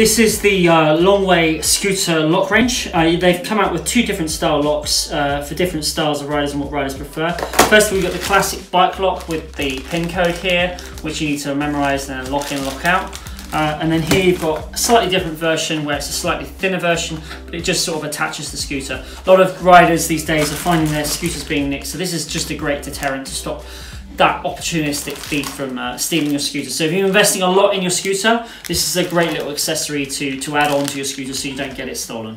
This is the uh, Longway scooter lock range. Uh, they've come out with two different style locks uh, for different styles of riders and what riders prefer. First, we've got the classic bike lock with the pin code here, which you need to memorize and then lock in, lock out. Uh, and then here you've got a slightly different version where it's a slightly thinner version, but it just sort of attaches the scooter. A lot of riders these days are finding their scooters being nicked, so this is just a great deterrent to stop that opportunistic thief from uh, stealing your scooter. So if you're investing a lot in your scooter, this is a great little accessory to, to add on to your scooter so you don't get it stolen.